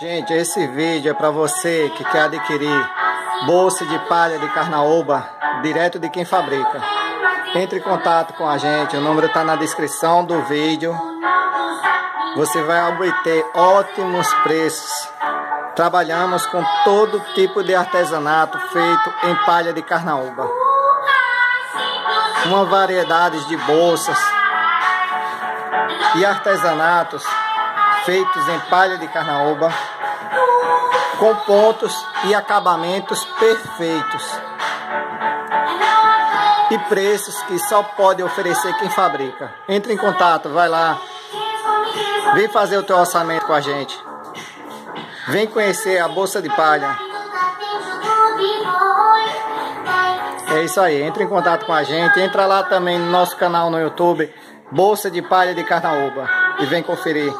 Gente, esse vídeo é para você que quer adquirir bolsa de palha de carnaúba direto de quem fabrica. Entre em contato com a gente, o número está na descrição do vídeo. Você vai obter ótimos preços. Trabalhamos com todo tipo de artesanato feito em palha de carnaúba. Uma variedade de bolsas e artesanatos feitos em palha de carnaúba, com pontos e acabamentos perfeitos. E preços que só pode oferecer quem fabrica. Entre em contato, vai lá. Vem fazer o teu orçamento com a gente. Vem conhecer a Bolsa de Palha. É isso aí, entre em contato com a gente. Entra lá também no nosso canal no YouTube, Bolsa de Palha de Carnaúba. E vem conferir.